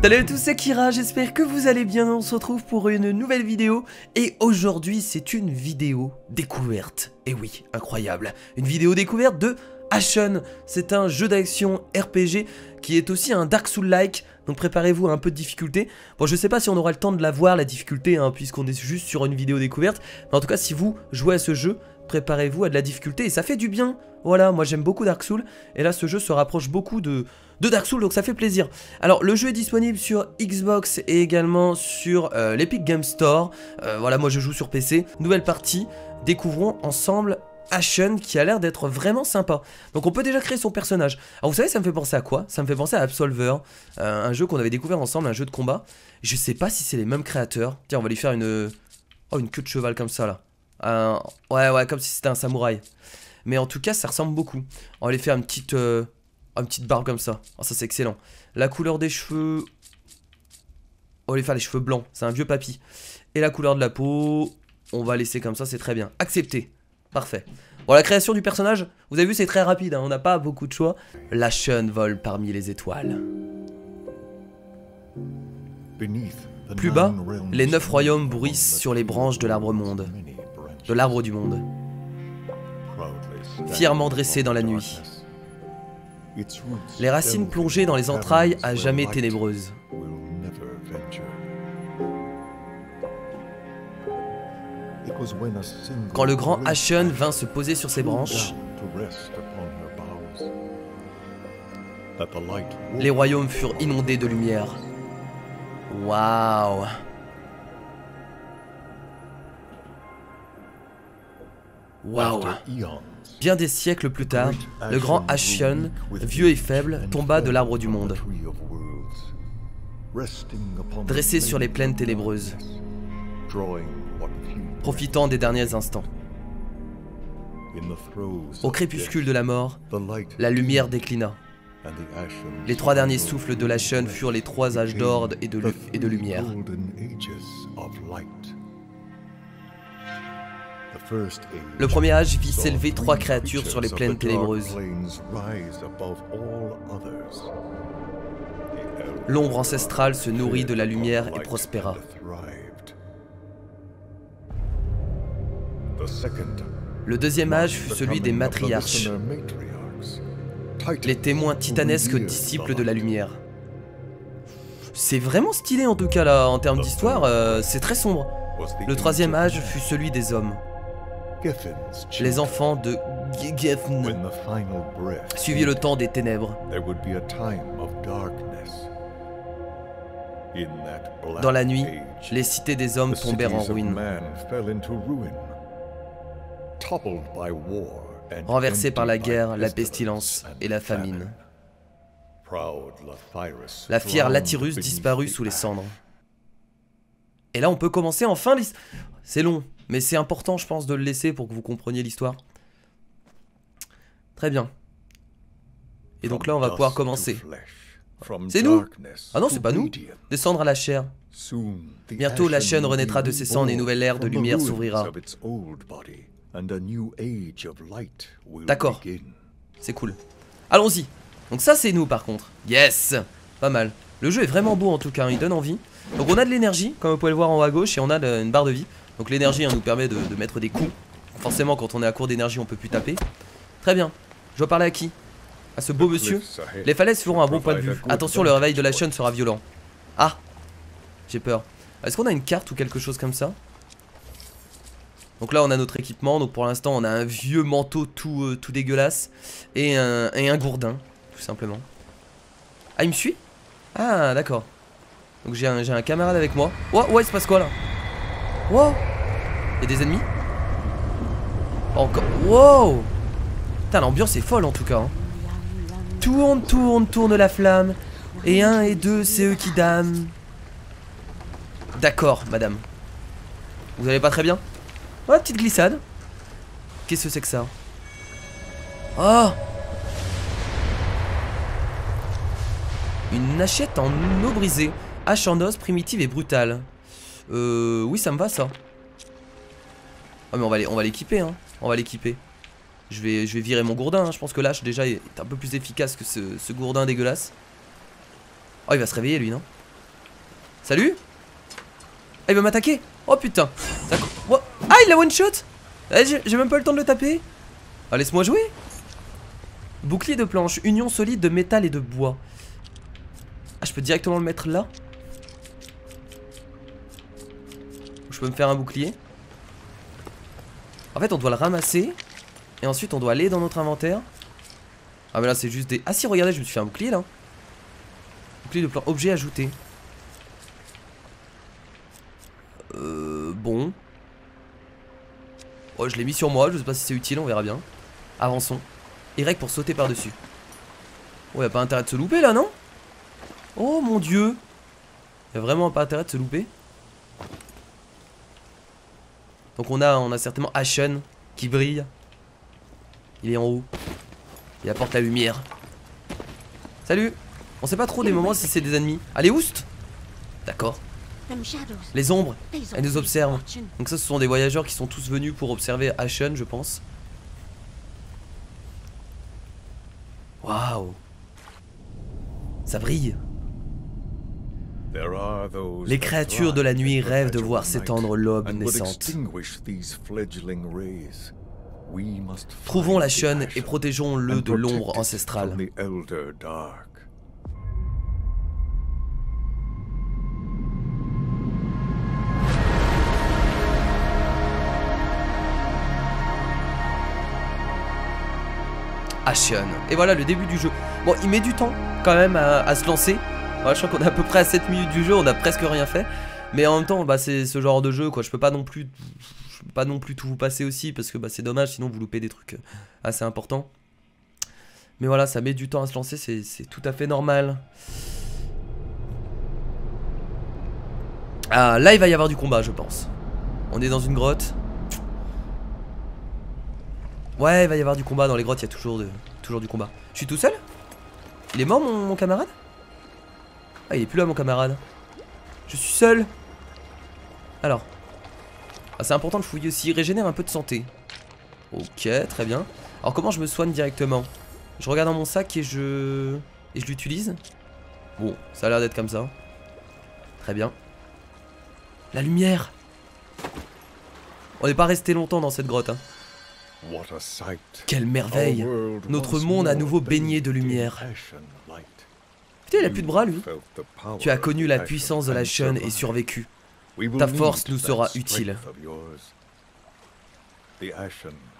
Salut à tous, c'est Kira, j'espère que vous allez bien, on se retrouve pour une nouvelle vidéo. Et aujourd'hui c'est une vidéo découverte. Et oui, incroyable, une vidéo découverte de Ashen, c'est un jeu d'action RPG qui est aussi un Dark Soul-like, donc préparez-vous à un peu de difficulté. Bon, je sais pas si on aura le temps de la voir la difficulté, hein, puisqu'on est juste sur une vidéo découverte, mais en tout cas si vous jouez à ce jeu, préparez-vous à de la difficulté. Et ça fait du bien. Voilà, moi j'aime beaucoup Dark Souls. Et là ce jeu se rapproche beaucoup de, de Dark Souls donc ça fait plaisir. Alors le jeu est disponible sur Xbox et également sur euh, l'Epic Game Store. Euh, voilà, moi je joue sur PC. Nouvelle partie, découvrons ensemble Ashen qui a l'air d'être vraiment sympa. Donc on peut déjà créer son personnage. Alors vous savez ça me fait penser à quoi? Ça me fait penser à Absolver, euh, un jeu qu'on avait découvert ensemble, un jeu de combat. Je sais pas si c'est les mêmes créateurs. Tiens on va lui faire une... Oh une queue de cheval comme ça là. Ouais ouais comme si c'était un samouraï. Mais en tout cas, ça ressemble beaucoup. On va aller faire une petite, une petite barbe comme ça. Oh, ça, c'est excellent. La couleur des cheveux... On va aller faire les cheveux blancs. C'est un vieux papy. Et la couleur de la peau... On va laisser comme ça, c'est très bien. Accepté. Parfait. Bon, la création du personnage, vous avez vu, c'est très rapide. Hein. on n'a pas beaucoup de choix. La chaîne vole parmi les étoiles. Plus bas, les neuf royaumes bruissent sur les branches de l'arbre monde. De l'arbre du monde fièrement dressé dans la nuit. Les racines plongées dans les entrailles à jamais ténébreuses. Quand le grand Ashen vint se poser sur ses branches, les royaumes furent inondés de lumière. Waouh Waouh Bien des siècles plus tard, le grand Ashion, vieux et faible, tomba de l'arbre du monde. Dressé sur les plaines ténébreuses, profitant des derniers instants. Au crépuscule de la mort, la lumière déclina. Les trois derniers souffles de l'Ashen furent les trois âges d'ordre et de, et de lumière. Le premier âge vit s'élever trois créatures sur les plaines ténébreuses. L'ombre ancestrale se nourrit de la lumière et prospéra. Le deuxième âge fut celui des matriarches, les témoins titanesques disciples de la lumière. C'est vraiment stylé en tout cas là, en termes d'histoire, euh, c'est très sombre. Le troisième âge fut celui des hommes les enfants de Giffen suivirent le temps des ténèbres. Dans la nuit, les cités des hommes tombèrent en ruine, renversées par la guerre, la pestilence et la famine. La fière Latyrus disparut sous les cendres. Et là, on peut commencer enfin l'histoire. C'est long, mais c'est important, je pense, de le laisser pour que vous compreniez l'histoire. Très bien. Et donc là, on va pouvoir commencer. C'est nous Ah non, c'est pas nous. Descendre à la chair. Bientôt, la chaîne renaîtra de ses cendres et une nouvelle ère de lumière s'ouvrira. D'accord. C'est cool. Allons-y. Donc ça, c'est nous, par contre. Yes Pas mal. Le jeu est vraiment beau, en tout cas. Il donne envie. Donc on a de l'énergie, comme vous pouvez le voir en haut à gauche, et on a une barre de vie. Donc l'énergie hein, nous permet de, mettre des coups. Forcément, quand on est à court d'énergie, on peut plus taper. Très bien. Je dois parler à qui? À ce beau monsieur Les falaises feront un bon point de vue. Attention, le réveil de la chaîne sera violent. Ah J'ai peur. Est-ce qu'on a une carte ou quelque chose comme ça? Donc là on a notre équipement, donc pour l'instant on a un vieux manteau tout, euh, tout dégueulasse et un, et un gourdin, tout simplement. Ah il me suit? Ah d'accord. Donc j'ai un, un, camarade avec moi. Oh ouais il se passe quoi là Wow Y'a des ennemis Encore Wow Putain l'ambiance est folle en tout cas hein. Tourne, tourne, tourne la flamme. Et un et deux c'est eux qui damnent D'accord madame. Vous allez pas très bien Ouais petite glissade. Qu'est-ce que c'est que ça Oh Une hachette en eau brisée Hache en os primitive et brutale euh, oui, ça me va ça. Ah, mais on va l'équiper, hein. On va l'équiper. Je vais, je vais virer mon gourdin. Hein. Je pense que l'âge déjà est un peu plus efficace que ce, gourdin dégueulasse. Oh, il va se réveiller lui, non? Salut? Ah il va m'attaquer? Oh putain Ah il a one shot? Eh, J'ai même pas le temps de le taper Ah laisse-moi jouer Bouclier de planche, union solide de métal et de bois. Ah je peux directement le mettre là? Je peux me faire un bouclier. En fait on doit le ramasser. Et ensuite on doit aller dans notre inventaire. Ah mais là c'est juste des... Ah si regardez je me suis fait un bouclier là. Bouclier de plan objet ajouté. Euh... Bon. Oh je l'ai mis sur moi, je sais pas si c'est utile, on verra bien. Avançons. Y pour sauter par dessus Oh y'a pas intérêt de se louper là non? Oh mon dieu! Y'a vraiment pas intérêt de se louper? Donc on a, on a certainement Ashen qui brille. Il est en haut. Il apporte la lumière. Salut On sait pas trop des moments si c'est des ennemis. Allez, oust D'accord. Les ombres, elles nous observent. Donc ça, ce sont des voyageurs qui sont tous venus pour observer Ashen, je pense. Waouh Ça brille les créatures de la nuit rêvent de voir s'étendre l'aube naissante. Trouvons la chaîne et protégeons-le de l'ombre ancestrale. Et voilà le début du jeu. Bon, il met du temps quand même à se lancer je crois qu'on est à peu près à 7 minutes du jeu, on a presque rien fait. Mais en même temps, bah, c'est ce genre de jeu, quoi. Je peux pas non plus, pas non plus tout vous passer aussi, parce que bah, c'est dommage, sinon vous loupez des trucs assez importants. Mais voilà, ça met du temps à se lancer, c'est tout à fait normal. Ah, là, il va y avoir du combat, je pense. On est dans une grotte. Ouais, il va y avoir du combat. Dans les grottes, il y a toujours du combat. Je suis tout seul? Il est mort, mon camarade? Ah, il est plus là, mon camarade. Je suis seul. Alors. Ah, c'est important de fouiller aussi. Régénère un peu de santé. Ok, très bien. Alors, comment je me soigne directement? Je regarde dans mon sac et je... Et je l'utilise Bon, ça a l'air d'être comme ça. Très bien. La lumière On n'est pas resté longtemps dans cette grotte. Hein. Quelle merveille Notre monde à nouveau baigné de lumière. Putain, il a plus de bras, lui. Tu as connu la puissance de la chaîne et survécu. Ta force nous sera utile.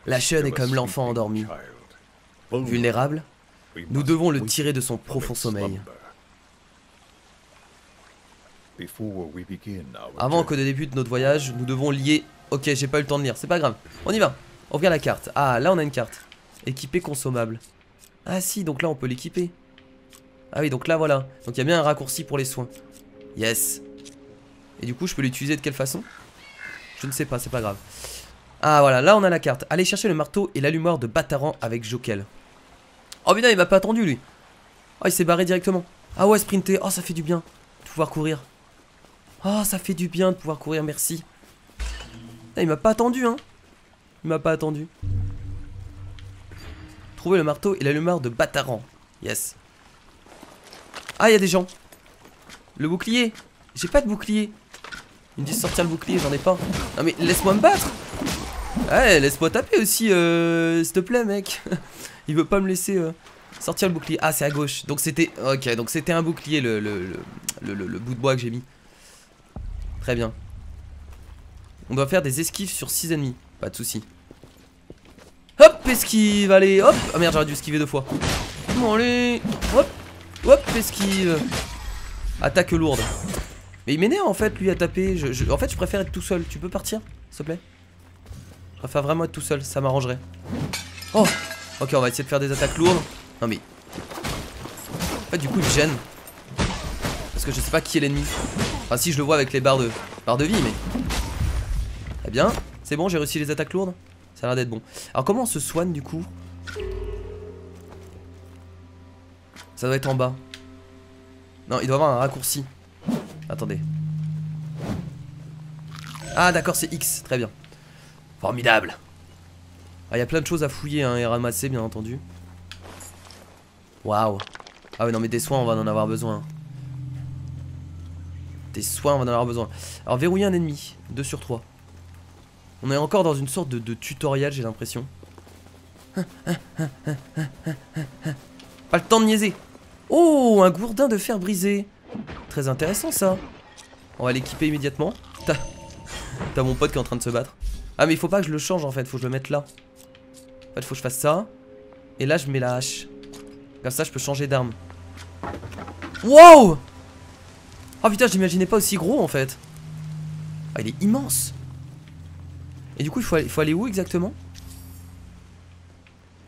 La chaîne est comme l'enfant endormi. Vulnérable, nous devons le tirer de son profond sommeil. Avant que ne débute notre voyage, nous devons lier... Ok, j'ai pas eu le temps de lire, c'est pas grave. On y va. On regarde la carte. Ah, là on a une carte. Équipé consommable. Ah si, donc là on peut l'équiper. Ah oui, donc là, voilà. Donc il y a bien un raccourci pour les soins. Yes. Et du coup, je peux l'utiliser de quelle façon? Je ne sais pas, c'est pas grave. Ah voilà, là on a la carte. Allez chercher le marteau et l'allumoir de Bataran avec Jokel. Oh putain, il m'a pas attendu lui. Oh, il s'est barré directement. Ah ouais, sprinter. Oh, ça fait du bien de pouvoir courir. Oh, ça fait du bien de pouvoir courir, merci. Ah, il m'a pas attendu, hein. Il m'a pas attendu. Trouver le marteau et l'allumoir de Bataran. Yes. Ah, il y a des gens. Le bouclier. J'ai pas de bouclier. Ils me disent sortir le bouclier, j'en ai pas. Non mais laisse-moi me battre. Ouais, laisse-moi taper aussi, euh, s'il te plaît, mec. il veut pas me laisser euh, sortir le bouclier. Ah, c'est à gauche. Donc c'était, ok, donc c'était un bouclier le, bout de bois que j'ai mis. Très bien. On doit faire des esquives sur 6 ennemis. Pas de soucis. Hop, esquive, allez, hop. Ah merde, j'aurais dû esquiver deux fois. Bon, allez, hop. Hop, esquive Attaque lourde. Mais il m'énerve en fait lui à taper. En fait je préfère être tout seul. Tu peux partir s'il te plaît? Je préfère vraiment être tout seul, ça m'arrangerait. Oh Ok on va essayer de faire des attaques lourdes. Non mais... En fait du coup il gêne. Parce que je sais pas qui est l'ennemi. Enfin si je le vois avec les barres de, barres de vie mais... Très bien. C'est bon j'ai réussi les attaques lourdes? Ça a l'air d'être bon. Alors comment on se soigne du coup? Ça doit être en bas. Non, il doit avoir un raccourci. Attendez. Ah d'accord, c'est X, très bien. Formidable. Ah, il y a plein de choses à fouiller hein, et ramasser, bien entendu. Waouh. Ah ouais, non mais des soins, on va en avoir besoin. Des soins, on va en avoir besoin. Alors, verrouiller un ennemi. 2 sur 3. On est encore dans une sorte de, de tutoriel, j'ai l'impression. Pas le temps de niaiser. Oh, un gourdin de fer brisé. Très intéressant ça. On va l'équiper immédiatement. T'as mon pote qui est en train de se battre. Ah mais il faut pas que je le change en fait, faut que je le mette là. En fait, faut que je fasse ça. Et là, je mets la hache. Comme ça, je peux changer d'arme. Wow Oh putain, j'imaginais pas aussi gros en fait. Ah, il est immense. Et du coup, il faut aller, faut aller où exactement?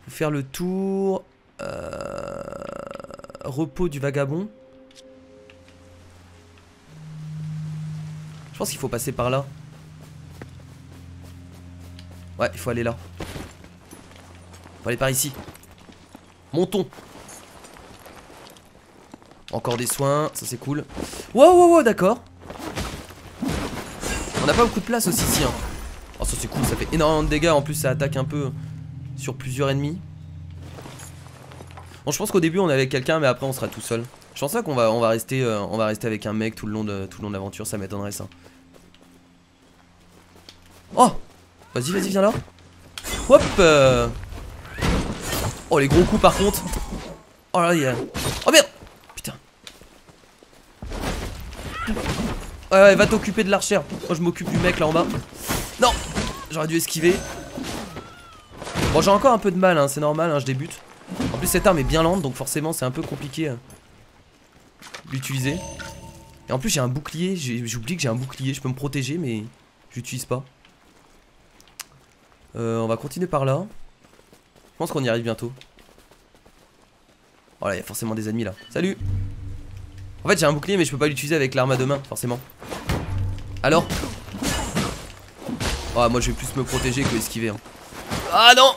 Faut faire le tour. Euh, repos du vagabond. Je pense qu'il faut passer par là. Ouais, il faut aller là. Faut aller par ici. Montons. Encore des soins, ça c'est cool. Wow, wow, wow, d'accord. On n'a pas beaucoup de place aussi ici. Hein. Oh, ça c'est cool, ça fait énormément de dégâts. En plus, ça attaque un peu sur plusieurs ennemis. Bon, je pense qu'au début on est avec quelqu'un, mais après on sera tout seul. Je pense pas qu'on va, rester, euh, va rester avec un mec tout le long de, tout le long de l'aventure. Ça m'étonnerait ça. Oh, vas-y, vas-y, viens là. Hop. Euh. Oh les gros coups par contre. Oh là, il y a... Oh merde. Putain. Ouais, ouais, va t'occuper de l'archère. Moi je m'occupe du mec là en bas. Non J'aurais dû esquiver. Bon, j'ai encore un peu de mal, hein, c'est normal, hein, je débute. Plus, cette arme est bien lente, donc forcément, c'est un peu compliqué euh, d'utiliser. Et en plus, j'ai un bouclier. J'oublie que j'ai un bouclier. Je peux me protéger, mais j'utilise pas. Euh, on va continuer par là. Je pense qu'on y arrive bientôt. Voilà, oh il y a forcément des ennemis là. Salut En fait, j'ai un bouclier, mais je peux pas l'utiliser avec l'arme à deux mains, forcément. Alors? Oh, moi, je vais plus me protéger que esquiver. Hein. Ah non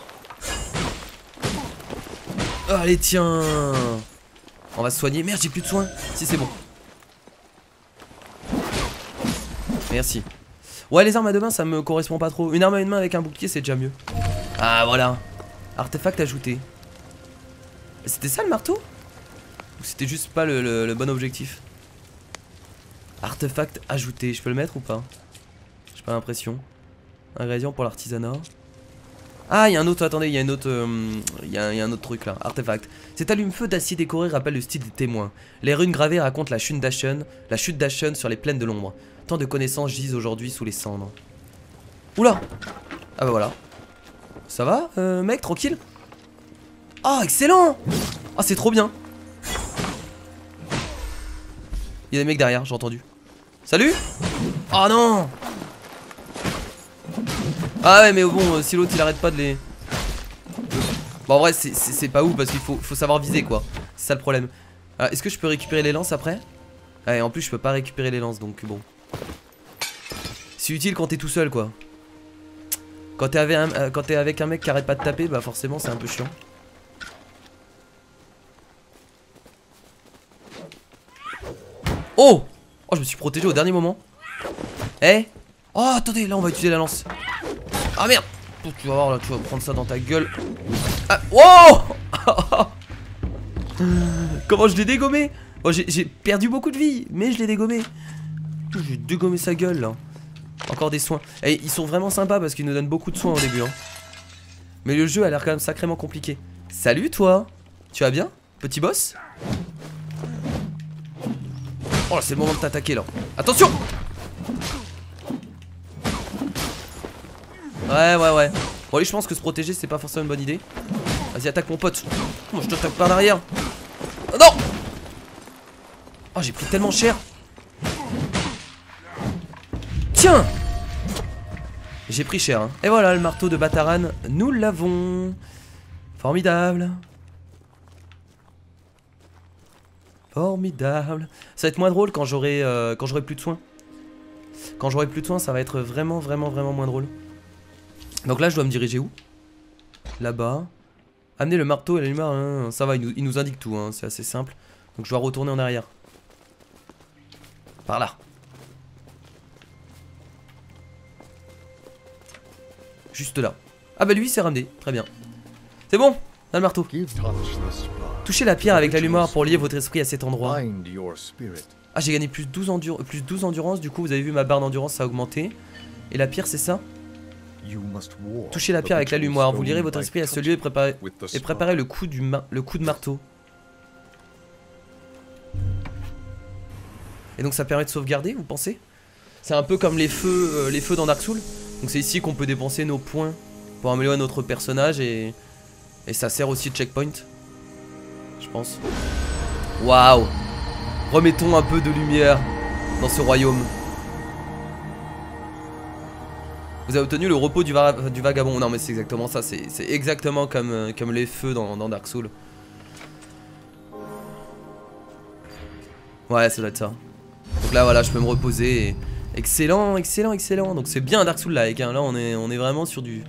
Allez, tiens On va se soigner. Merde, j'ai plus de soins. Si, c'est bon. Merci. Ouais, les armes à deux mains, ça me correspond pas trop. Une arme à une main avec un bouclier, c'est déjà mieux. Ah, voilà. Artefact ajouté. C'était ça le marteau? Ou c'était juste pas le, bon objectif? Artefact ajouté. Je peux le mettre ou pas? J'ai pas l'impression. Ingrédient pour l'artisanat. Ah, il y a un autre, attendez, il y a une autre, euh, il y, a un autre truc là, artefact. Cet allume-feu d'acier décoré rappelle le style des témoins. Les runes gravées racontent la chute d'Ashen, la chute d'Ashen sur les plaines de l'ombre. Tant de connaissances gisent aujourd'hui sous les cendres. Oula Ah bah voilà. Ça va, euh, mec, tranquille? Ah, excellent Ah, c'est trop bien Il y a des mecs derrière, j'ai entendu. Salut Oh non ah ouais, mais bon, euh, si l'autre il arrête pas de les. Bon, en vrai, c'est pas ouf parce qu'il faut, savoir viser quoi. C'est ça le problème. Ah, est-ce que je peux récupérer les lances après? Ouais, en plus, je peux pas récupérer les lances donc bon. C'est utile quand t'es tout seul quoi. Quand t'es avec, un, euh, es avec un mec qui arrête pas de taper, bah forcément, c'est un peu chiant. Oh Oh, je me suis protégé au dernier moment. Eh Oh, attendez, là on va utiliser la lance. Ah merde Tu vas voir là, tu vas prendre ça dans ta gueule. Ah, wow Comment je l'ai dégommé oh, J'ai perdu beaucoup de vie, mais je l'ai dégommé. J'ai dégommé sa gueule là. Encore des soins. Et ils sont vraiment sympas parce qu'ils nous donnent beaucoup de soins au début. Hein. Mais le jeu a l'air quand même sacrément compliqué. Salut toi Tu vas bien Petit boss? Oh c'est le moment de t'attaquer là. Attention Ouais, ouais, ouais. Bon, allez, je pense que se protéger, c'est pas forcément une bonne idée. Vas-y, attaque mon pote. Moi, je t'attaque par derrière. Oh non Oh, j'ai pris tellement cher. Tiens J'ai pris cher. Hein. Et voilà, le marteau de Bataran, nous l'avons. Formidable. Formidable. Ça va être moins drôle quand j'aurai euh, quand j'aurai plus de soins. Quand j'aurai plus de soins, ça va être vraiment, vraiment, vraiment moins drôle. Donc là, je dois me diriger où? Là-bas. Amener le marteau et la lumière. Hein, ça va, il nous, indique tout. Hein, c'est assez simple. Donc je dois retourner en arrière. Par là. Juste là. Ah bah lui, c'est ramené. Très bien. C'est bon Là le marteau. Touchez la pierre avec la lumière pour lier votre esprit à cet endroit. Ah, j'ai gagné plus 12, endur plus 12 endurance, du coup, vous avez vu ma barre d'endurance, ça a augmenté. Et la pierre, c'est ça? Touchez la pierre avec l'allumoir, vous lirez votre esprit à ce lieu et préparez, le coup de marteau. Et donc ça permet de sauvegarder, vous pensez? C'est un peu comme les feux, euh, les feux dans Dark Souls. Donc c'est ici qu'on peut dépenser nos points pour améliorer notre personnage et, et ça sert aussi de checkpoint. Je pense. Waouh Remettons un peu de lumière dans ce royaume. Vous avez obtenu le repos du, vagabond. Non mais c'est exactement ça, c'est exactement comme, euh, comme les feux dans, Dark Souls. Ouais, ça doit être ça. Donc là voilà, je peux me reposer. Excellent, excellent, excellent. Donc c'est bien Dark Souls-like. Hein. Là on est, on est vraiment sur du,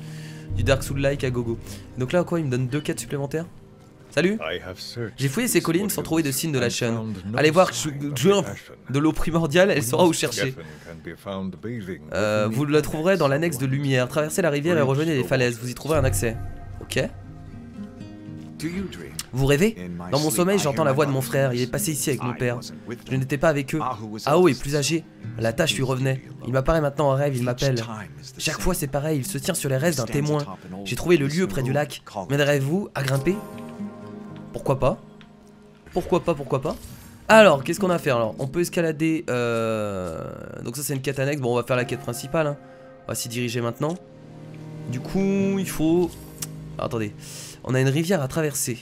du Dark Souls-like à gogo. Donc là quoi, il me donne deux quêtes supplémentaires? Salut J'ai fouillé ces collines sans trouver de signe de la chaîne. Allez voir de l'eau primordiale, elle saura où chercher. Euh, vous la trouverez dans l'annexe de lumière. Traversez la rivière et rejoignez les falaises, vous y trouverez un accès. Ok vous rêvez? Dans mon sommeil, j'entends la voix de mon frère. Il est passé ici avec mon père. Je n'étais pas avec eux. Ao est plus âgé. La tâche lui revenait. Il m'apparaît maintenant en rêve, il m'appelle. Chaque fois, c'est pareil. Il se tient sur les restes d'un témoin. J'ai trouvé le lieu près du lac. M'aiderez-vous à grimper? Pourquoi pas Pourquoi pas, pourquoi pas alors, qu'est-ce qu'on a à faire Alors, on peut escalader... Euh... Donc ça, c'est une quête annexe. Bon, on va faire la quête principale. Hein. On va s'y diriger maintenant. Du coup, il faut... attendez. On a une rivière à traverser.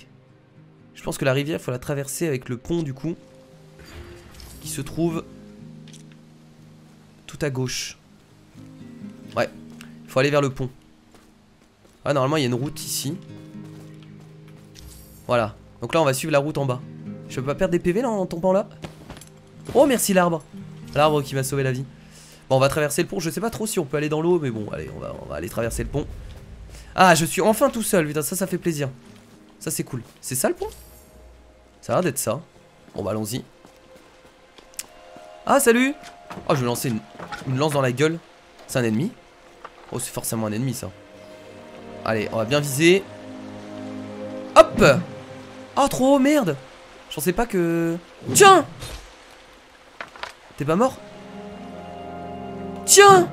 Je pense que la rivière, il faut la traverser avec le pont, du coup. Qui se trouve... Tout à gauche. Ouais. Il faut aller vers le pont. Ah, normalement, il y a une route ici. Voilà. Donc là, on va suivre la route en bas. Je peux pas perdre des PV là en tombant là? Oh, merci l'arbre. L'arbre qui m'a sauvé la vie. Bon, on va traverser le pont. Je sais pas trop si on peut aller dans l'eau, mais bon, allez, on va, aller traverser le pont. Ah, je suis enfin tout seul. Putain, ça, ça fait plaisir. Ça, c'est cool. C'est ça le pont? Ça a l'air d'être ça. Bon, bah, allons-y. Ah, salut Oh, je vais lancer une lance dans la gueule. C'est un ennemi Oh, c'est forcément un ennemi, ça. Allez, on va bien viser. Hop Oh trop merde Je pensais pas que... Tiens T'es pas mort Tiens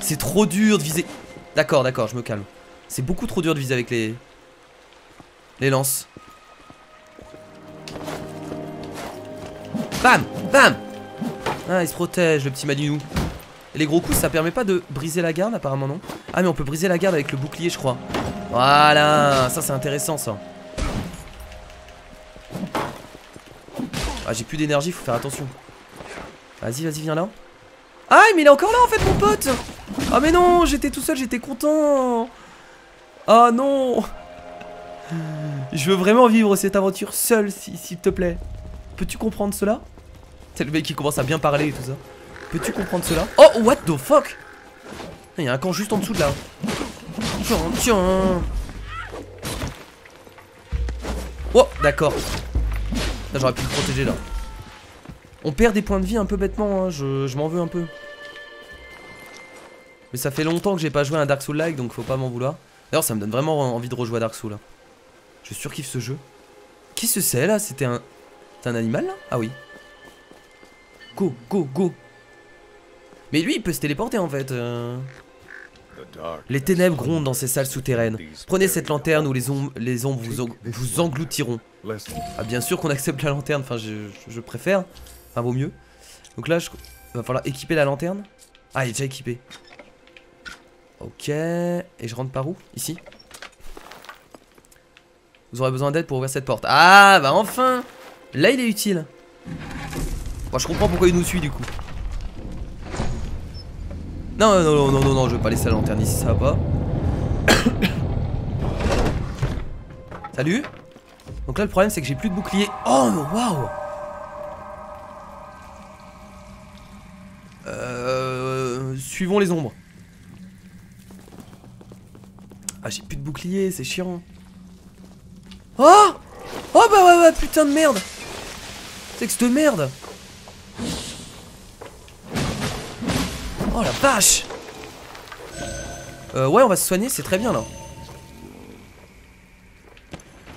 C'est trop dur de viser... D'accord, d'accord, je me calme. C'est beaucoup trop dur de viser avec les... Les lances. Bam Bam Ah, il se protège, le petit Madinou. Les gros coups, ça permet pas de briser la garde, apparemment, non Ah, mais on peut briser la garde avec le bouclier, je crois. Voilà Ça, c'est intéressant, ça. J'ai plus d'énergie, faut faire attention. Vas-y vas-y viens là. Ah mais il est encore là en fait mon pote. Ah mais non j'étais tout seul j'étais content. Ah non. Je veux vraiment vivre cette aventure seul s'il te plaît. Peux-tu comprendre cela? C'est le mec qui commence à bien parler et tout ça. Peux-tu comprendre cela? Oh what the fuck? Il y a un camp juste en dessous de là. Tiens tiens. Oh d'accord J'aurais pu le protéger là. On perd des points de vie un peu bêtement, hein. je, m'en veux un peu. Mais ça fait longtemps que j'ai pas joué à un Dark Souls like donc faut pas m'en vouloir. D'ailleurs ça me donne vraiment envie de rejouer à Dark Souls là. Je surkiffe ce jeu. Qui ce c'est là? C'était un... C'est un animal là? Ah oui. Go, go, go. Mais lui il peut se téléporter en fait. Euh. Les ténèbres grondent dans ces salles souterraines. Prenez cette lanterne ou les, ombres, vous, engloutiront. Ah bien sûr qu'on accepte la lanterne, enfin je, préfère. Enfin vaut mieux. Donc là, il va falloir équiper la lanterne. Ah il est déjà équipé. Ok. Et je rentre par où? Ici? Vous aurez besoin d'aide pour ouvrir cette porte. Ah bah enfin Là il est utile. Moi je comprends pourquoi il nous suit du coup. Non, non, non, non, non, je vais pas laisser la lanterne ici, ça va pas. Salut Donc là, le problème, c'est que j'ai plus de bouclier. Oh, waouh Euh... Suivons les ombres. Ah, j'ai plus de bouclier, c'est chiant. Oh Oh, bah ouais, ouais, putain de merde C'est que de merde Oh la vache euh, Ouais, on va se soigner, c'est très bien là.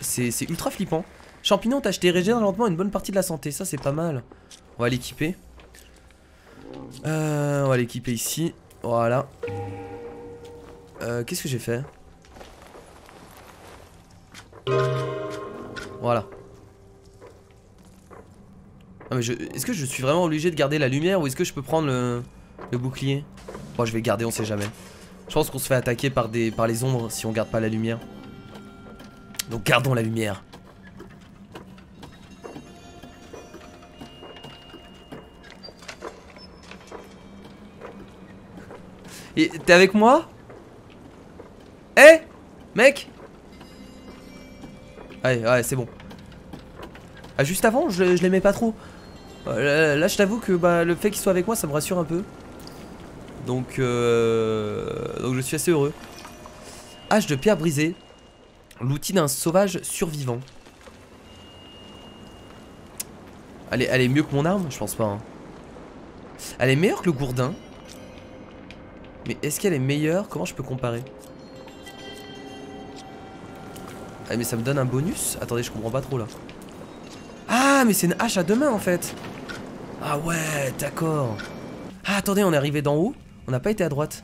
C'est ultra flippant. Champignon, t'as acheté régénère lentement une bonne partie de la santé. Ça, c'est pas mal. On va l'équiper. Euh, on va l'équiper ici. Voilà. Euh, Qu'est-ce que j'ai fait? Voilà. Est-ce que je suis vraiment obligé de garder la lumière ou est-ce que je peux prendre le, le bouclier Bon je vais garder, on sait jamais. Je pense qu'on se fait attaquer par, des... par les ombres si on garde pas la lumière. Donc gardons la lumière. T'es avec moi? Eh? Mec? Ouais, ouais, c'est bon. Ah, juste avant, je, je l'aimais pas trop. Euh, là, je t'avoue que bah, le fait qu'il soit avec moi, ça me rassure un peu. Donc, euh, donc je suis assez heureux. Hache de pierre brisée. L'outil d'un sauvage survivant. Elle est, mieux que mon arme Je pense pas. hein. Elle est meilleure que le gourdin. Mais est-ce qu'elle est meilleure? Comment je peux comparer? Ah mais ça me donne un bonus? Attendez je comprends pas trop là Ah mais c'est une hache à deux mains en fait Ah ouais d'accord Ah attendez on est arrivé d'en haut On n'a pas été à droite.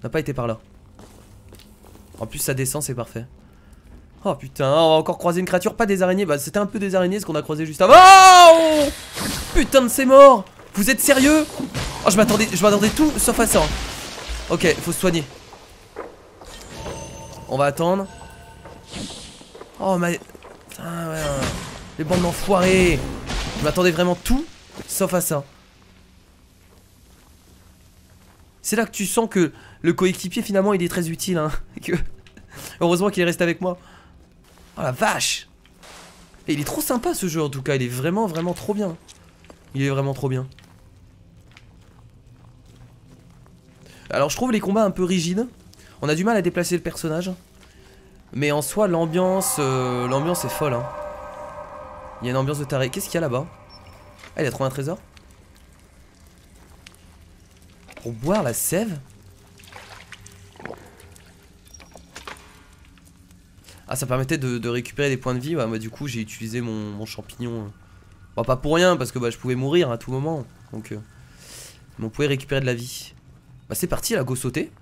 On n'a pas été par là. En plus ça descend c'est parfait. Oh putain on va encore croiser une créature Pas des araignées. Bah c'était un peu des araignées ce qu'on a croisé juste avant. Oh Putain de c'est mort Vous êtes sérieux Oh je m'attendais je m'attendais tout sauf à ça. Ok faut se soigner. On va attendre. Oh mais ouais. Les bandes d'enfoirés Je m'attendais vraiment tout sauf à ça C'est là que tu sens que le coéquipier finalement il est très utile hein que... Heureusement qu'il est resté avec moi Oh la vache Et il est trop sympa ce jeu en tout cas Il est vraiment vraiment trop bien Il est vraiment trop bien Alors je trouve les combats un peu rigides. On a du mal à déplacer le personnage. Mais en soi, l'ambiance euh, l'ambiance est folle. Hein. Il y a une ambiance de taré. Qu'est-ce qu'il y a là-bas? Ah, il a trouvé un trésor? Pour boire la sève Ah, ça permettait de, récupérer des points de vie. Ouais, moi, du coup, j'ai utilisé mon, champignon. Bon, pas pour rien, parce que bah, je pouvais mourir à tout moment. Donc, euh, mais on pouvait récupérer de la vie. Bah c'est parti là, go sauter.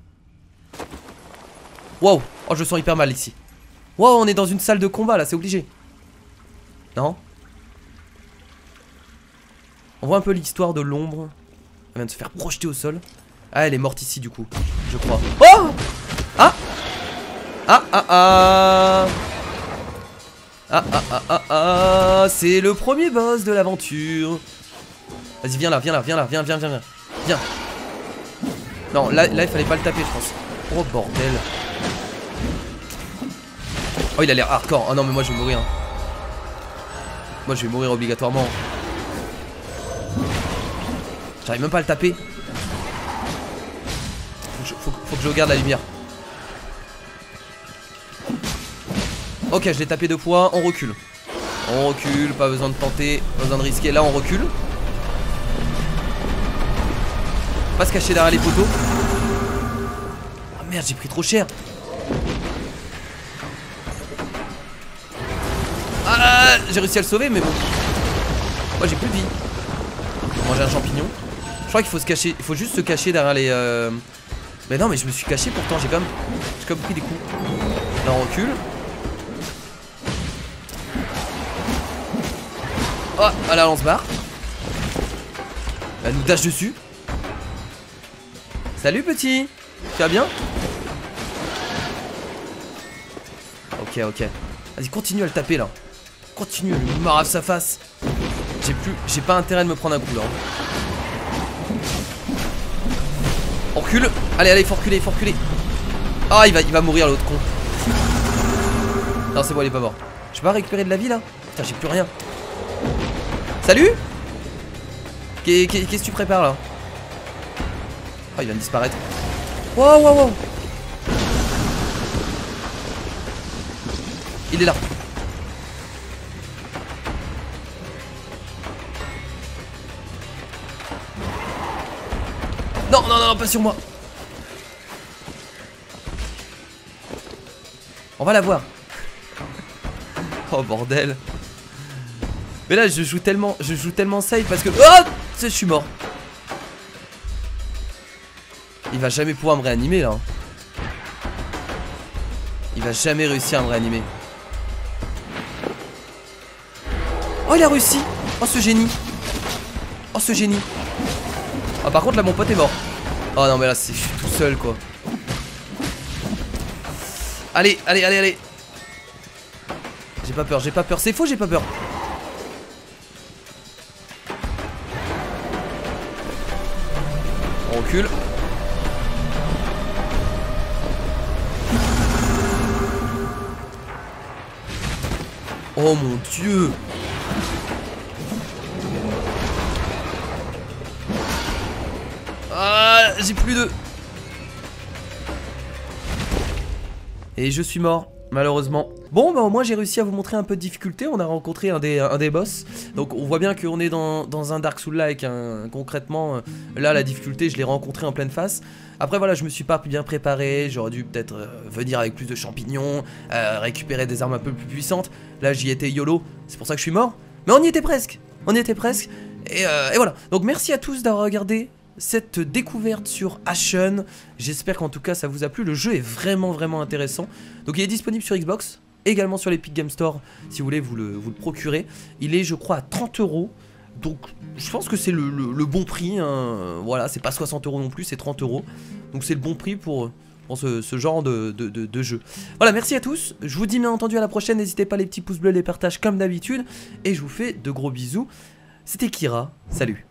Wow, oh je sens hyper mal ici. Wow, on est dans une salle de combat là, c'est obligé. Non On voit un peu l'histoire de l'ombre. Elle vient de se faire projeter au sol. Ah, elle est morte ici du coup, je crois. Oh Ah Ah ah ah Ah ah ah ah ah C'est le premier boss de l'aventure. Vas-y, viens là, viens là, viens là, viens, viens, viens, viens. Viens. Non, là, là, il fallait pas le taper, je pense. Oh bordel. Oh, il a l'air hardcore. Oh non, mais moi je vais mourir. Moi je vais mourir obligatoirement. J'arrive même pas à le taper. Faut que, je, regarde la lumière. Ok, je l'ai tapé deux fois. On recule. On recule, pas besoin de tenter, pas besoin de risquer. Là, on recule. Pas se cacher derrière les poteaux. Oh merde, j'ai pris trop cher. Ah, j'ai réussi à le sauver, mais bon. Moi, j'ai plus de vie. Manger un champignon. Je crois qu'il faut se cacher. Il faut juste se cacher derrière les. Euh... Mais non, mais je me suis caché pourtant. J'ai quand même. J'ai quand même pris des coups. Là, on recule. Oh, à la lance-barre. Elle nous dash dessus. Salut petit Tu vas bien? Ok ok Vas-y continue à le taper là Continue à lui marave sa face J'ai plus J'ai pas intérêt de me prendre un coup là Allez allez faut reculer il faut reculer Ah il va, il va mourir l'autre con. Non c'est bon il est pas mort. Je peux pas récupérer de la vie là? Putain j'ai plus rien. Salut! Qu'est-ce que tu prépares là? Oh, il vient de disparaître. Wow, wow, wow. Il est là. Non, non, non, pas sur moi. On va la voir. Oh bordel. Mais là, je joue tellement, je joue tellement safe parce que... Oh Je suis mort. Il va jamais pouvoir me réanimer, là. Il va jamais réussir à me réanimer. Oh, il a réussi Oh, ce génie Oh, ce génie Ah, par contre, là, mon pote est mort. Oh, non, mais là, je suis tout seul, quoi. Allez, allez, allez, allez J'ai pas peur, j'ai pas peur. C'est faux, j'ai pas peur. On recule. Oh mon dieu Ah, j'ai plus de... Et je suis mort, malheureusement. Bon, bah au moins j'ai réussi à vous montrer un peu de difficulté. On a rencontré un des, boss. Donc on voit bien qu'on est dans, dans, un Dark Souls-like. Hein. Concrètement, euh, là, la difficulté, je l'ai rencontré en pleine face. Après, voilà, je me suis pas bien préparé. J'aurais dû peut-être euh, venir avec plus de champignons, euh, récupérer des armes un peu plus puissantes. Là, j'y étais YOLO. C'est pour ça que je suis mort. Mais on y était presque. On y était presque. Et voilà. Donc merci à tous d'avoir regardé cette découverte sur Ashen. J'espère qu'en tout cas ça vous a plu. Le jeu est vraiment vraiment intéressant. Donc il est disponible sur Xbox, également sur l'Epic Game Store si vous voulez vous le, procurer. Il est je crois à 30 euros. Donc je pense que c'est le, bon prix. Hein. Voilà, c'est pas 60 euros non plus, c'est 30 euros. Donc c'est le bon prix pour, ce, genre de, de, jeu. Voilà, merci à tous. Je vous dis bien entendu à la prochaine. N'hésitez pas les petits pouces bleus, les partages comme d'habitude. Et je vous fais de gros bisous. C'était Kira. Salut.